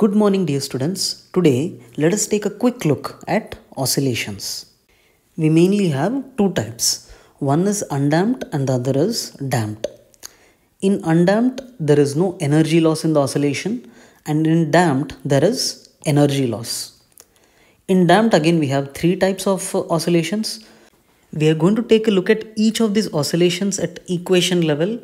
Good morning, dear students. Today, let us take a quick look at oscillations. We mainly have two types. One is undamped and the other is damped. In undamped, there is no energy loss in the oscillation, and in damped, there is energy loss. In damped, again, we have three types of uh, oscillations. We are going to take a look at each of these oscillations at equation level,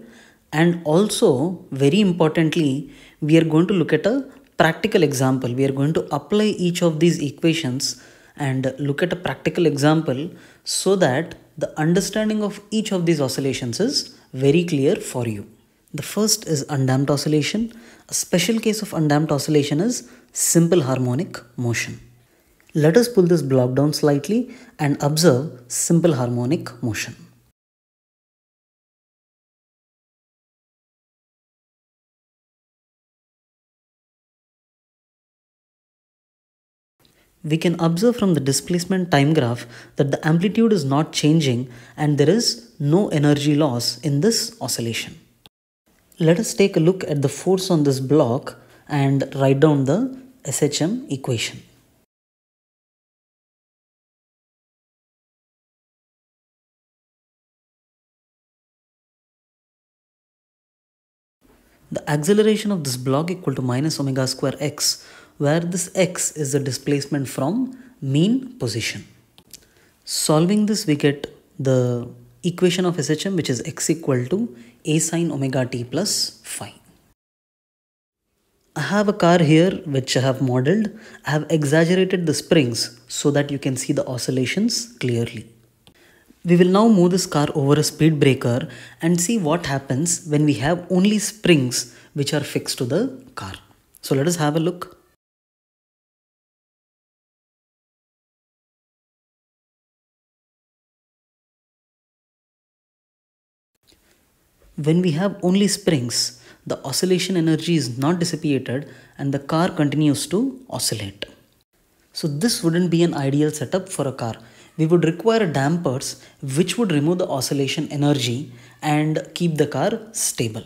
and also, very importantly, we are going to look at a practical example. We are going to apply each of these equations and look at a practical example so that the understanding of each of these oscillations is very clear for you. The first is undamped oscillation. A special case of undamped oscillation is simple harmonic motion. Let us pull this block down slightly and observe simple harmonic motion. We can observe from the displacement time graph that the amplitude is not changing and there is no energy loss in this oscillation. Let us take a look at the force on this block and write down the SHM equation. The acceleration of this block equal to minus omega square x where this x is the displacement from mean position. Solving this we get the equation of SHM which is x equal to a sine omega t plus phi. I have a car here which I have modeled. I have exaggerated the springs so that you can see the oscillations clearly. We will now move this car over a speed breaker and see what happens when we have only springs which are fixed to the car. So let us have a look. When we have only springs, the oscillation energy is not dissipated and the car continues to oscillate. So this wouldn't be an ideal setup for a car. We would require dampers which would remove the oscillation energy and keep the car stable.